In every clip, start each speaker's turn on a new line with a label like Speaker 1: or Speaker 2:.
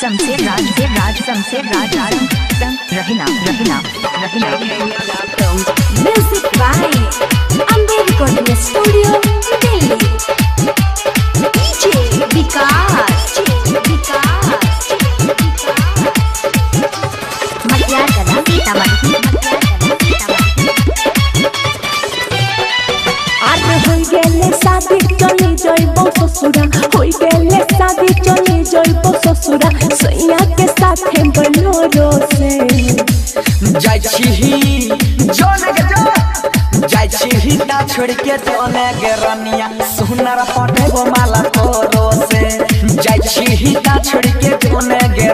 Speaker 1: शमशेर राज से राज शमशेर राज राज संग रहीना रहीना रहीना
Speaker 2: Studio, Delhi. DJ Vikas. Vikas. मटियार कला सीतामढ़ी मटियार कला सीतामढ़ी
Speaker 3: আর
Speaker 4: जाइ छी जोन के जो जाइ छी ना छोड़ के जोने के रनिया। सुनर पटेबो माला तोरो से। जाइ छी ना छोड़ के जोने के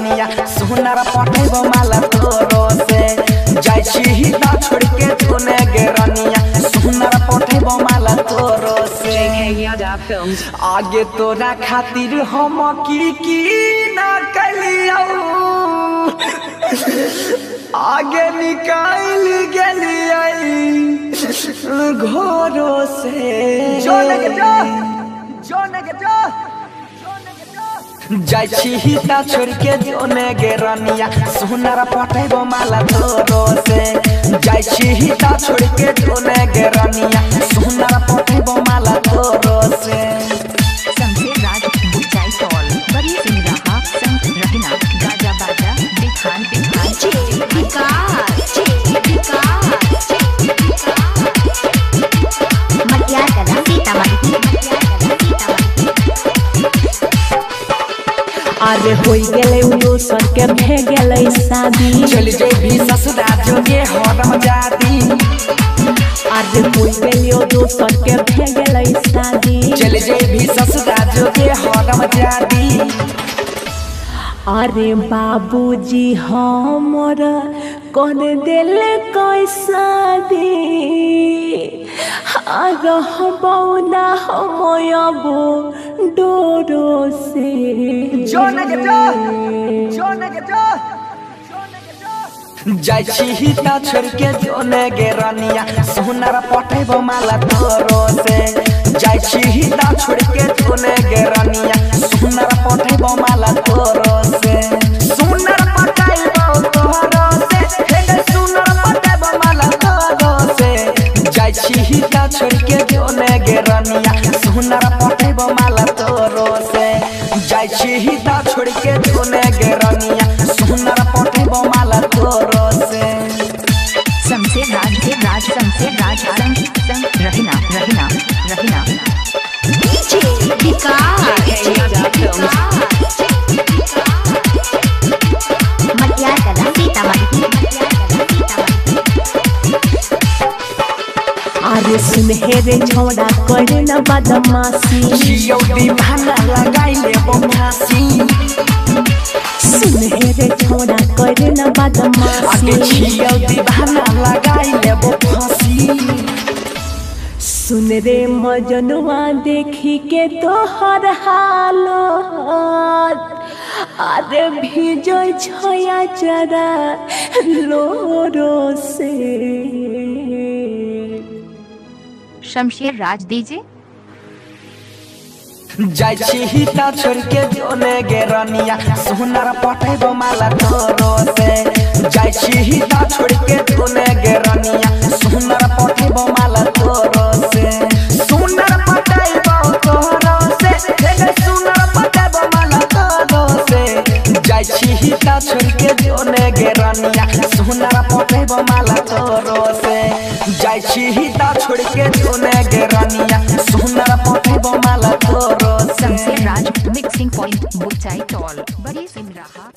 Speaker 4: रनिया सुनर पटेबो माला तोरो से। जाइ छी छोड़ के के रनिया सुनर माला तोरो से। आगे तोरा खातिर हम की की ना कलियो। आगे निकाल गेलियै घोरो से। जो लगे जो। जो लगे जो। जाइ छी हिता छोड़ के जोने गे रनिया। सुनर माला तोरो से जाइ छी हिता छोड़ के जोने गे
Speaker 2: के
Speaker 3: हो गए उलो सब के भे गए शादी।
Speaker 4: चली जो भी ससुराल हो हरम जाती
Speaker 3: आज हो गए दोसर के भे गए शादी।
Speaker 4: चली जो भी ससुराल
Speaker 3: আরে বাবুজি हमर कर देले कैसादी আর হবো না হময়বো ডোরো সে
Speaker 4: जो लगे जो जो लगे जो जाइ छी ता छोड़ के जोने गे रनिया सुनर पटेबो माला तोरो से सुनर माला तोरो से हे सुनर पटेबो माला तोरो से जाइ छी ता छोड़ के जोने गे रनिया सुनर पटेबो माला तोरो से जाइ छी ता छोड़ के जोने गे रनिया सुनर पटेबो माला तोरो से
Speaker 1: शमशेर राज से राज शमशेर राज संग
Speaker 3: আরে सुनहेरे छोड़ा करे न बदमाशी
Speaker 4: जियो दीवाना लगाई लगाइले बमहासी
Speaker 3: सुनहेरे छोड़ा करे न बदमाशी
Speaker 4: जियो दीवाना लगाइले बमहासी
Speaker 3: सुन रे मजनुआ देखी के तोहर हालत আরে ভিজয় ছয়া চারা লোরো সে
Speaker 1: शमशेर राज दीजिए
Speaker 4: जाइ छी ता छोड़ के जोने गे रनिया सुनर पटेबो माला तोरो से जाइ छी ता जाइ छी छोड़ के जोने गे रनिया सुनर माला तोरो से। जाय छी ता जोने गे रनिया सुनर माला तोरो से।
Speaker 1: राज मिक्सिंग पॉइंट बुचाई टॉल। बड़ी सिंह रहा।